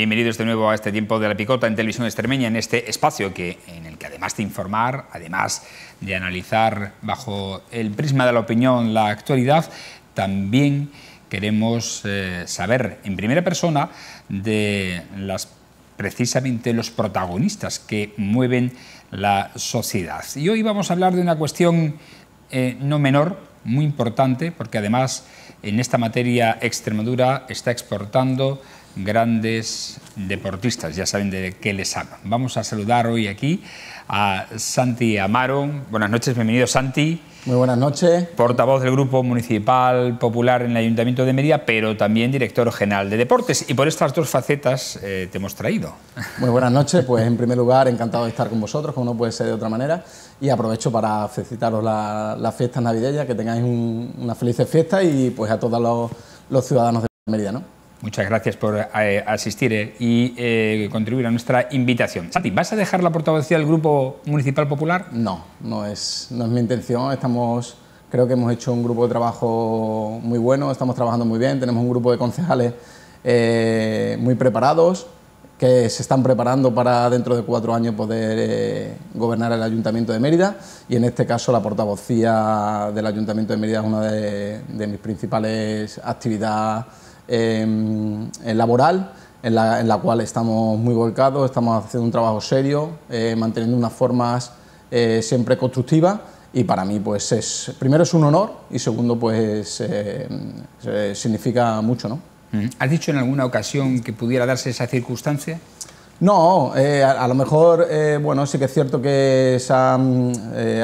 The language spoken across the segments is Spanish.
Bienvenidos de nuevo a este tiempo de la picota en televisión extremeña, en este espacio que, en el que además de informar, además de analizar bajo el prisma de la opinión la actualidad, también queremos eh, saber en primera persona de las precisamente los protagonistas que mueven la sociedad. Y hoy vamos a hablar de una cuestión eh, no menor, muy importante, porque además en esta materia Extremadura está exportando grandes deportistas, ya saben de qué les hablo. Vamos a saludar hoy aquí a Santi Amaro. Buenas noches, bienvenido Santi. Muy buenas noches. Portavoz del Grupo Municipal Popular en el Ayuntamiento de Mérida, pero también director general de Deportes. Y por estas dos facetas eh, te hemos traído. Muy buenas noches. Pues en primer lugar, encantado de estar con vosotros, como no puede ser de otra manera. Y aprovecho para felicitaros las la fiestas navideñas, que tengáis una feliz fiesta y pues a todos los, los ciudadanos de Mérida. ¿no? Muchas gracias por eh, asistir eh, y eh, contribuir a nuestra invitación. Santi, ¿vas a dejar la portavocía del Grupo Municipal Popular? No, no es, no es mi intención. Estamos, creo que hemos hecho un grupo de trabajo muy bueno, estamos trabajando muy bien, tenemos un grupo de concejales muy preparados que se están preparando para dentro de cuatro años poder gobernar el Ayuntamiento de Mérida y en este caso la portavocía del Ayuntamiento de Mérida es una de, mis principales actividades laboral, en la, cual estamos muy volcados, estamos haciendo un trabajo serio, eh, manteniendo unas formas eh, siempre constructivas y para mí pues es, primero es un honor y segundo pues eh, significa mucho. ¿no? ¿Has dicho en alguna ocasión que pudiera darse esa circunstancia? No, a, lo mejor, bueno, sí que es cierto que ha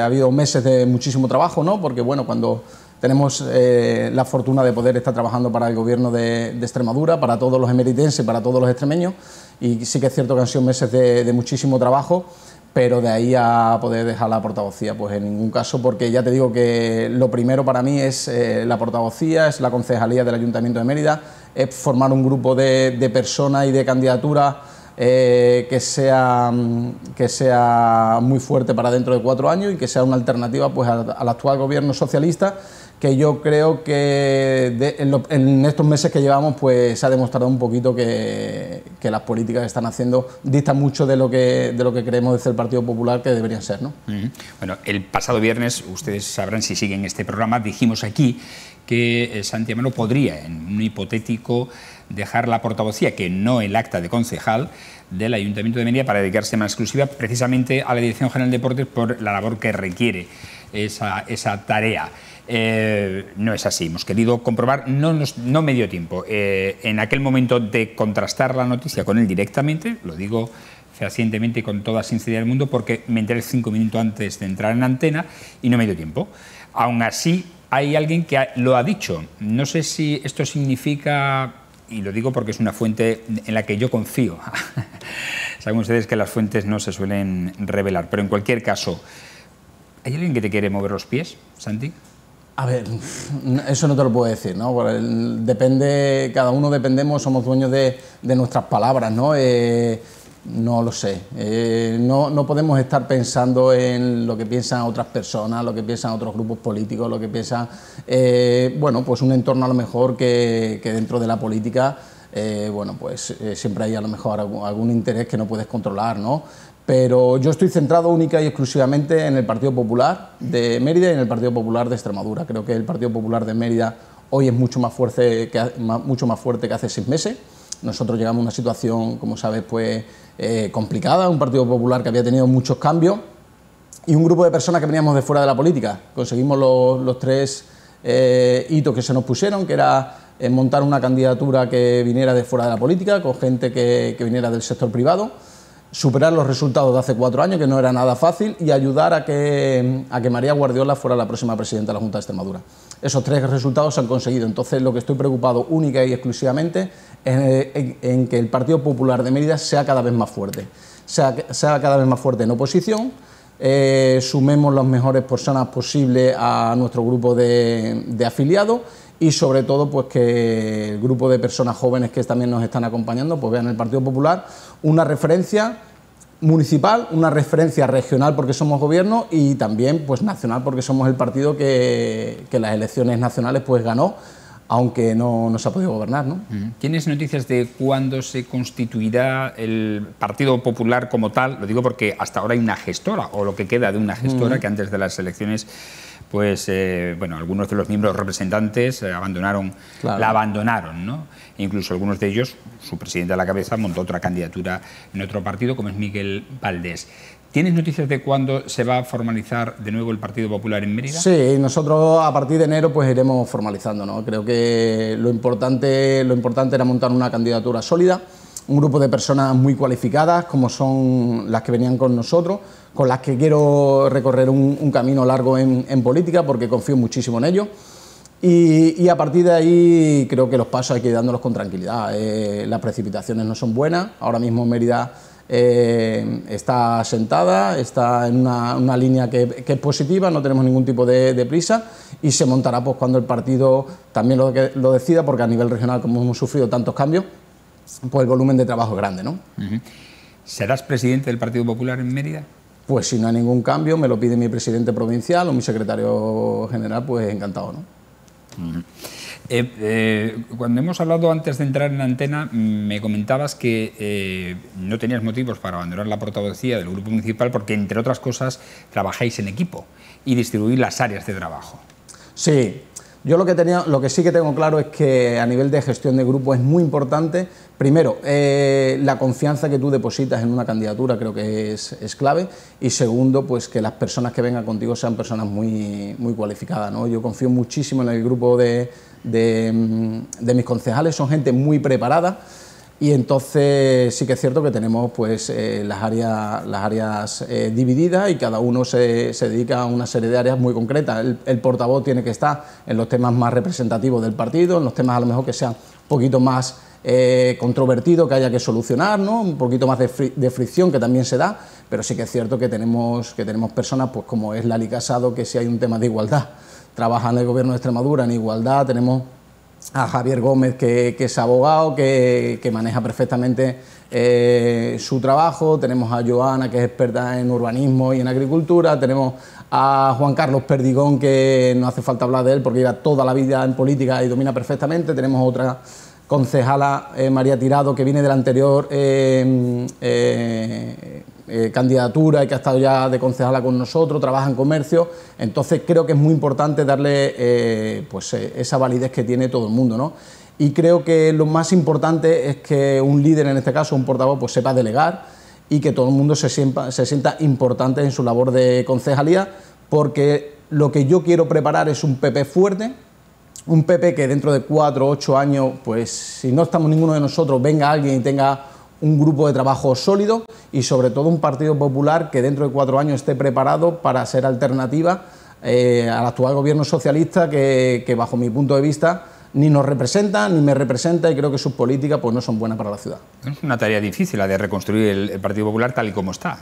habido meses de muchísimo trabajo, ¿no? Porque, bueno, cuando tenemos eh, la fortuna de poder estar trabajando para el gobierno de, Extremadura, para todos los emeritenses, para todos los extremeños, y sí que es cierto que han sido meses de, muchísimo trabajo, pero de ahí a poder dejar la portavocía, pues en ningún caso, porque ya te digo que lo primero para mí es eh, la portavocía, es la concejalía del Ayuntamiento de Mérida, es formar un grupo de, personas y de candidaturas eh, que, sea, que sea muy fuerte para dentro de cuatro años y que sea una alternativa pues, al actual gobierno socialista que yo creo que en, estos meses que llevamos pues se ha demostrado un poquito que, las políticas que están haciendo distan mucho de lo que de lo que creemos desde el Partido Popular que deberían ser. ¿no? Bueno, el pasado viernes, ustedes sabrán si siguen este programa, dijimos aquí que eh, Santiago podría, en un hipotético, dejar la portavocía, que no el acta de concejal, del Ayuntamiento de Mérida para dedicarse más exclusiva precisamente a la Dirección General de Deportes por la labor que requiere esa, esa tarea. Eh, no es así. Hemos querido comprobar, no, nos, no me dio tiempo, eh, en aquel momento de contrastar la noticia con él directamente, lo digo fehacientemente y con toda sinceridad del mundo, porque me enteré cinco minutos antes de entrar en antena y no me dio tiempo. Aún así, hay alguien que lo ha dicho. No sé si esto significa, y lo digo porque es una fuente en la que yo confío. Saben ustedes que las fuentes no se suelen revelar, pero en cualquier caso, ¿hay alguien que te quiere mover los pies, Santi? A ver, eso no te lo puedo decir, ¿no? Depende, cada uno dependemos, somos dueños de, nuestras palabras, ¿no? Eh, no lo sé. Eh, no, no, podemos estar pensando en lo que piensan otras personas, lo que piensan otros grupos políticos, lo que piensan, eh, bueno, pues un entorno a lo mejor que, que dentro de la política, bueno, pues siempre hay a lo mejor algún, interés que no puedes controlar, ¿no? pero yo estoy centrado única y exclusivamente en el Partido Popular de Mérida y en el Partido Popular de Extremadura. Creo que el Partido Popular de Mérida hoy es mucho más fuerte que, mucho más fuerte que hace seis meses. Nosotros llegamos a una situación, como sabes, pues eh, complicada, un Partido Popular que había tenido muchos cambios y un grupo de personas que veníamos de fuera de la política. Conseguimos los, tres eh, hitos que se nos pusieron, que era eh, montar una candidatura que viniera de fuera de la política, con gente que viniera del sector privado superar los resultados de hace cuatro años, que no era nada fácil, y ayudar a que, a que María Guardiola fuera la próxima presidenta de la Junta de Extremadura. Esos tres resultados se han conseguido. Entonces, lo que estoy preocupado única y exclusivamente es en, que el Partido Popular de Mérida sea cada vez más fuerte. Sea, sea cada vez más fuerte en oposición, eh, sumemos las mejores personas posibles a nuestro grupo de, de afiliados y sobre todo pues que el grupo de personas jóvenes que también nos están acompañando pues vean el Partido Popular una referencia municipal, una referencia regional porque somos gobierno y también pues nacional porque somos el partido que, que las elecciones nacionales pues ganó aunque no, no se ha podido gobernar. ¿no? ¿Tienes noticias de cuándo se constituirá el Partido Popular como tal? Lo digo porque hasta ahora hay una gestora, o lo que queda de una gestora, que antes de las elecciones pues eh, bueno, algunos de los miembros representantes eh, abandonaron, la abandonaron, ¿no? incluso algunos de ellos, su presidente a la cabeza, montó otra candidatura en otro partido, como es Miguel Valdés. ¿Tienes noticias de cuándo se va a formalizar de nuevo el Partido Popular en Mérida? Sí, nosotros a partir de enero pues iremos formalizando. ¿no? Creo que lo importante, lo importante era montar una candidatura sólida, un grupo de personas muy cualificadas, como son las que venían con nosotros, con las que quiero recorrer un, camino largo en, política, porque confío muchísimo en ellos. Y, a partir de ahí creo que los pasos hay que ir dándolos con tranquilidad. Eh, las precipitaciones no son buenas. Ahora mismo Mérida eh, está sentada, está en una, línea que, es positiva, no tenemos ningún tipo de, prisa y se montará pues, cuando el partido también lo, lo decida, porque a nivel regional, como hemos sufrido tantos cambios, pues el volumen de trabajo es grande. ¿no? ¿Serás presidente del Partido Popular en Mérida? Pues si no hay ningún cambio, me lo pide mi presidente provincial o mi secretario general, pues encantado. ¿no? Eh, eh, cuando hemos hablado antes de entrar en la antena, me comentabas que eh, no tenías motivos para abandonar la portavocía del grupo municipal porque, entre otras cosas, trabajáis en equipo y distribuís las áreas de trabajo. Sí, yo lo que, tenía, lo que sí que tengo claro es que a nivel de gestión de grupo es muy importante, primero, eh, la confianza que tú depositas en una candidatura creo que es, clave, y segundo, pues que las personas que vengan contigo sean personas muy, muy cualificadas. ¿no? Yo confío muchísimo en el grupo de, de mis concejales, son gente muy preparada, y entonces sí que es cierto que tenemos pues eh, las áreas, las áreas eh, divididas y cada uno se, se, dedica a una serie de áreas muy concretas. El, portavoz tiene que estar en los temas más representativos del partido, en los temas a lo mejor que sean un poquito más eh, controvertidos que haya que solucionar, ¿no? un poquito más de, fricción que también se da, pero sí que es cierto que tenemos, que tenemos personas pues como es Lali Casado, que si hay un tema de igualdad, trabaja en el gobierno de Extremadura en igualdad, tenemos a Javier Gómez, que, es abogado, que, maneja perfectamente eh, su trabajo, tenemos a Joana, que es experta en urbanismo y en agricultura, tenemos a Juan Carlos Perdigón, que no hace falta hablar de él porque lleva toda la vida en política y domina perfectamente, tenemos otra concejala, eh, María Tirado, que viene del anterior eh, eh, candidatura y que ha estado ya de concejala con nosotros, trabaja en comercio, entonces creo que es muy importante darle eh, pues, eh, esa validez que tiene todo el mundo. ¿no? Y creo que lo más importante es que un líder, en este caso un portavoz, pues sepa delegar y que todo el mundo se sienta, se sienta importante en su labor de concejalía, porque lo que yo quiero preparar es un PP fuerte, un PP que dentro de cuatro o ocho años, pues si no estamos ninguno de nosotros, venga alguien y tenga un grupo de trabajo sólido y sobre todo un Partido Popular que dentro de cuatro años esté preparado para ser alternativa eh, al actual gobierno socialista que, que, bajo mi punto de vista ni nos representa ni me representa y creo que sus políticas pues no son buenas para la ciudad. Es una tarea difícil la de reconstruir el, Partido Popular tal y como está.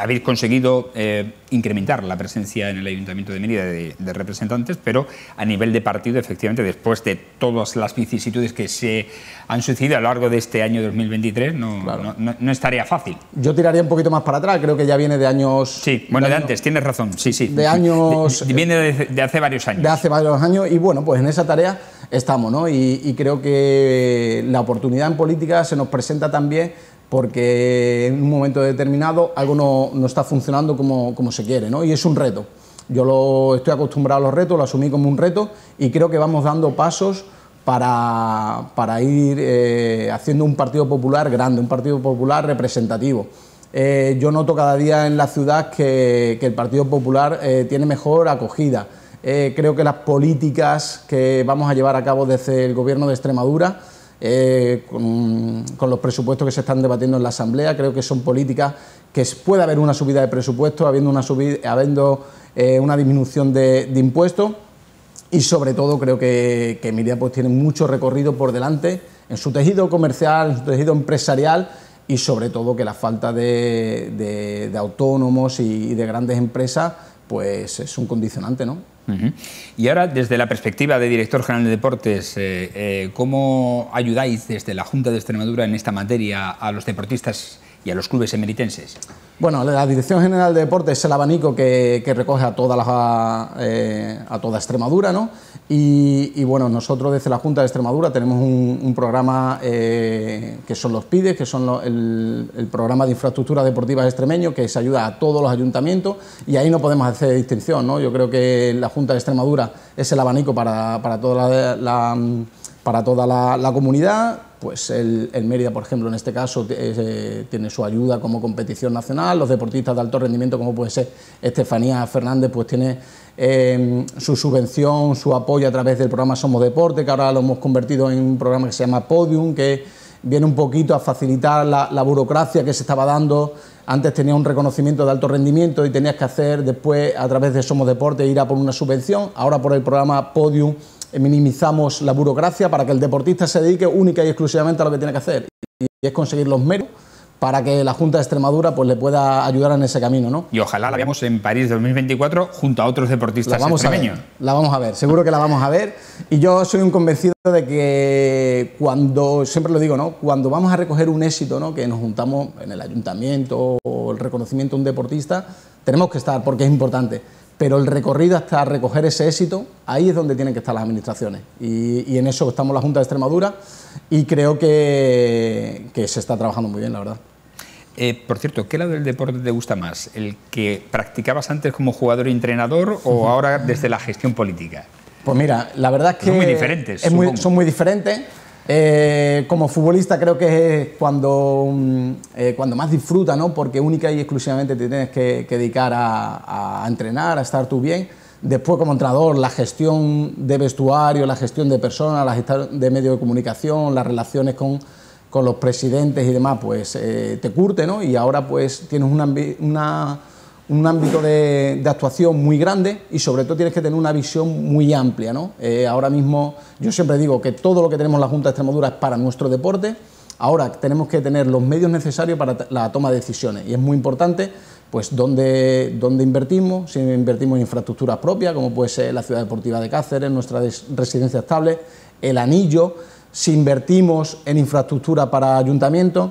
Habéis conseguido eh, incrementar la presencia en el Ayuntamiento de Mérida de, representantes, pero a nivel de partido, efectivamente, después de todas las vicisitudes que se han sucedido a lo largo de este año 2023, no, no, no, es tarea fácil. Yo tiraría un poquito más para atrás, creo que ya viene de años... Sí, bueno, de, antes, tienes razón, sí, sí. De años... viene de, hace varios años. De hace varios años, y bueno, pues en esa tarea estamos, ¿no? y creo que la oportunidad en política se nos presenta también porque en un momento determinado algo no, está funcionando como, se quiere, ¿no? Y es un reto. Yo lo estoy acostumbrado a los retos, lo asumí como un reto y creo que vamos dando pasos para, ir eh, haciendo un partido popular grande, un partido popular representativo. Eh, yo noto cada día en la ciudad que, el Partido Popular eh, tiene mejor acogida. creo que las políticas que vamos a llevar a cabo desde el Gobierno de Extremadura eh, con, los presupuestos que se están debatiendo en la Asamblea. Creo que son políticas que puede haber una subida de presupuestos, habiendo una, subida, habiendo, eh, una disminución de, impuestos y sobre todo creo que, que Emilia pues, tiene mucho recorrido por delante en su tejido comercial, en su tejido empresarial y sobre todo que la falta de, autónomos y de grandes empresas pues es un condicionante, ¿no? Y ahora, desde la perspectiva de director general de deportes, eh, eh, ¿cómo ayudáis desde la Junta de Extremadura en esta materia a los deportistas y a los clubes emeritenses? Bueno, la Dirección General de Deportes es el abanico que, recoge a toda, la, eh, toda Extremadura, ¿no? Y, bueno, nosotros desde la Junta de Extremadura tenemos un, programa eh, que son los PIDES, que son el, programa de infraestructura deportiva extremeño, que se ayuda a todos los ayuntamientos y ahí no podemos hacer distinción, ¿no? Yo creo que la Junta de Extremadura es el abanico para, toda la, para toda la comunidad pues el, Mérida, por ejemplo, en este caso eh, tiene su ayuda como competición nacional, los deportistas de alto rendimiento, como puede ser Estefanía Fernández, pues tiene em, su subvención, su apoyo a través del programa Somos Deporte, que ahora lo hemos convertido en un programa que se llama Podium, que viene un poquito a facilitar la, la burocracia que se estaba dando. Antes tenía un reconocimiento de alto rendimiento y tenías que hacer después, a través de Somos Deporte, ir a por una subvención. Ahora por el programa Podium minimizamos la burocracia para que el deportista se dedique única y exclusivamente a lo que tiene que hacer y es conseguir los méritos para que la Junta de Extremadura pues, le pueda ayudar en ese camino. ¿no? Y ojalá la veamos en París 2024 junto a otros deportistas la vamos extremeños. la vamos a ver, seguro que la vamos a ver. Y yo soy un convencido de que cuando, siempre lo digo, ¿no? cuando vamos a recoger un éxito, ¿no? que nos juntamos en el ayuntamiento o el reconocimiento de un deportista, tenemos que estar porque es importante pero el recorrido hasta recoger ese éxito, ahí es donde tienen que estar las administraciones. Y, en eso estamos la Junta de Extremadura y creo que, se está trabajando muy bien, la verdad. Eh, por cierto, ¿qué lado del deporte te gusta más? ¿El que practicabas antes como jugador y entrenador o ahora desde la gestión política? Pues mira, la verdad es que... Son muy diferentes. son muy diferentes. Eh, como futbolista creo que es cuando, mm, eh, cuando más disfruta, ¿no? porque única y exclusivamente te tienes que, dedicar a, entrenar, a estar tú bien. Después como entrenador, la gestión de vestuario, la gestión de personas, la gestión de medios de comunicación, las relaciones con, con los presidentes y demás, pues eh, te curte, ¿no? Y ahora pues tienes una, una un ámbito de, actuación muy grande y sobre todo tienes que tener una visión muy amplia. ¿no? Eh, ahora mismo yo siempre digo que todo lo que tenemos en la Junta de Extremadura es para nuestro deporte, ahora tenemos que tener los medios necesarios para la toma de decisiones y es muy importante pues dónde, dónde invertimos, si invertimos en infraestructuras propias, como puede ser la Ciudad Deportiva de Cáceres, nuestra residencia estable, el anillo, si invertimos en infraestructura para ayuntamientos,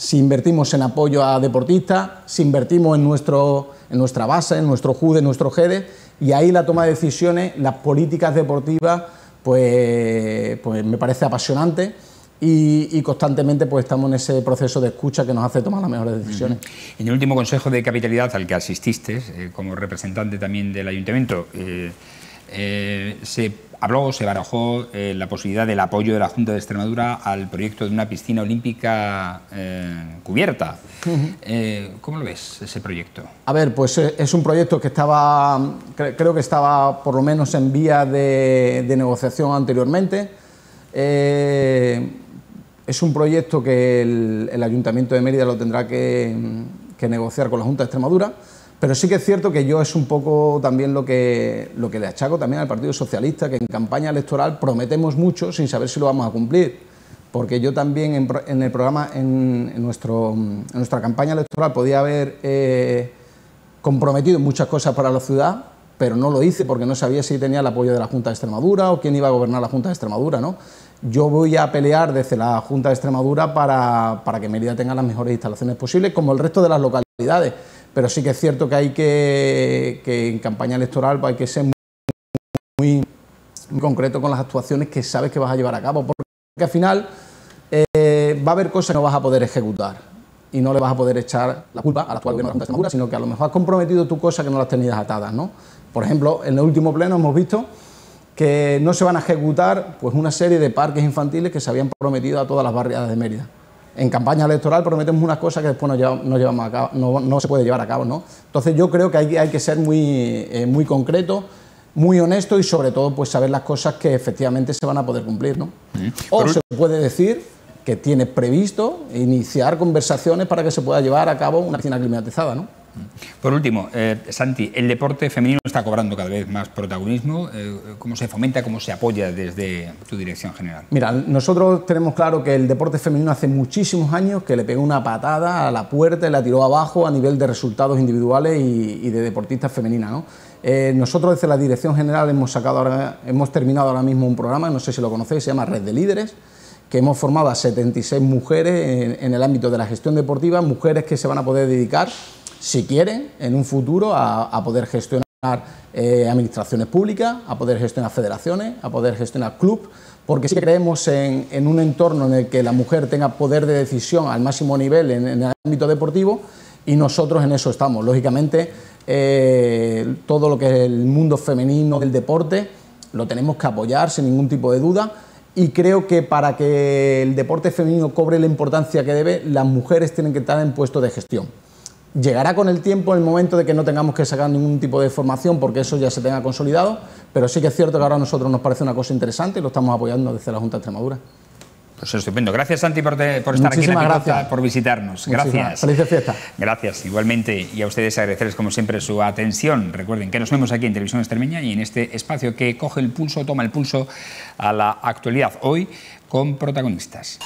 si invertimos en apoyo a deportistas, si invertimos en, nuestro, en nuestra base, en nuestro JUDE, en nuestro GEDE, y ahí la toma de decisiones, las políticas deportivas, pues, pues me parece apasionante. Y, constantemente pues estamos en ese proceso de escucha que nos hace tomar las mejores decisiones. En el último Consejo de Capitalidad al que asististe, eh, como representante también del Ayuntamiento, eh, eh, se habló, se barajó eh, la posibilidad del apoyo de la Junta de Extremadura al proyecto de una piscina olímpica eh, cubierta. ¿Cómo lo ves ese proyecto? A ver, pues es un proyecto que estaba, creo que estaba por lo menos en vía de, negociación anteriormente. es un proyecto que el, Ayuntamiento de Mérida lo tendrá que negociar con la Junta de Extremadura. Pero sí que es cierto que yo es un poco también lo que, lo que le achaco también al Partido Socialista, que en campaña electoral prometemos mucho sin saber si lo vamos a cumplir. Porque yo también en, el programa, en, nuestro, en nuestra campaña electoral podía haber eh, comprometido muchas cosas para la ciudad, pero no lo hice porque no sabía si tenía el apoyo de la Junta de Extremadura o quién iba a gobernar la Junta de Extremadura. ¿no? Yo voy a pelear desde la Junta de Extremadura para, para que Mérida tenga las mejores instalaciones posibles, como el resto de las localidades pero sí que es cierto que hay que, en campaña electoral hay que ser muy, muy, concreto con las actuaciones que sabes que vas a llevar a cabo, porque al final eh, va a haber cosas que no vas a poder ejecutar y no le vas a poder echar la culpa al actual gobierno de la sino que a lo mejor has comprometido tu cosa que no las tenías atadas, ¿no? Por ejemplo, en el último pleno hemos visto que no se van a ejecutar pues una serie de parques infantiles que se habían prometido a todas las barriadas de Mérida en campaña electoral prometemos unas cosas que después no, llevamos, a cabo, no, se puede llevar a cabo. ¿no? Entonces yo creo que hay, hay que ser muy, eh, muy concreto, muy honesto y sobre todo pues saber las cosas que efectivamente se van a poder cumplir. ¿no? O se puede decir que tiene previsto iniciar conversaciones para que se pueda llevar a cabo una piscina climatizada. ¿no? Por último, eh, Santi, el deporte femenino está cobrando cada vez más protagonismo. Eh, ¿Cómo se fomenta, cómo se apoya desde tu dirección general? Mira, nosotros tenemos claro que el deporte femenino hace muchísimos años que le pegó una patada a la puerta y la tiró abajo a nivel de resultados individuales y, de deportistas femeninas. Eh, nosotros desde la dirección general hemos, sacado hemos terminado ahora mismo un programa, no sé si lo conocéis, se llama Red de Líderes que hemos formado a 76 mujeres en, el ámbito de la gestión deportiva, mujeres que se van a poder dedicar, si quieren, en un futuro a, poder gestionar eh, administraciones públicas, a poder gestionar federaciones, a poder gestionar clubes, porque sí que creemos en, un entorno en el que la mujer tenga poder de decisión al máximo nivel en, el ámbito deportivo y nosotros en eso estamos. Lógicamente, eh, todo lo que es el mundo femenino del deporte lo tenemos que apoyar sin ningún tipo de duda y creo que para que el deporte femenino cobre la importancia que debe, las mujeres tienen que estar en puestos de gestión. Llegará con el tiempo el momento de que no tengamos que sacar ningún tipo de formación porque eso ya se tenga consolidado, pero sí que es cierto que ahora a nosotros nos parece una cosa interesante y lo estamos apoyando desde la Junta de Extremadura. Pues estupendo. Gracias, Santi, por, estar aquí en la gracias. por visitarnos. Gracias. Feliz fiesta. Gracias, igualmente. Y a ustedes agradecerles, como siempre, su atención. Recuerden que nos vemos aquí en Televisión Extremeña y en este espacio que coge el pulso, toma el pulso a la actualidad. Hoy con protagonistas.